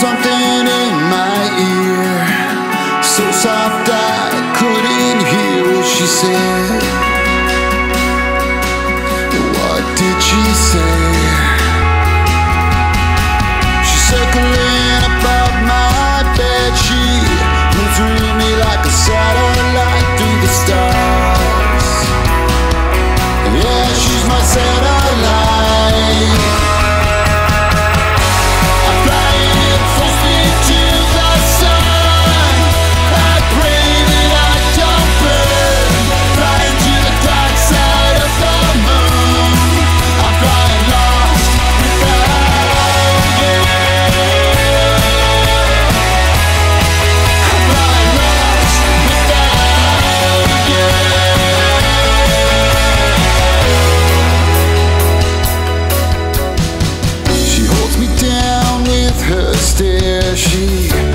something in my ear. So soft I couldn't hear what she said. stare she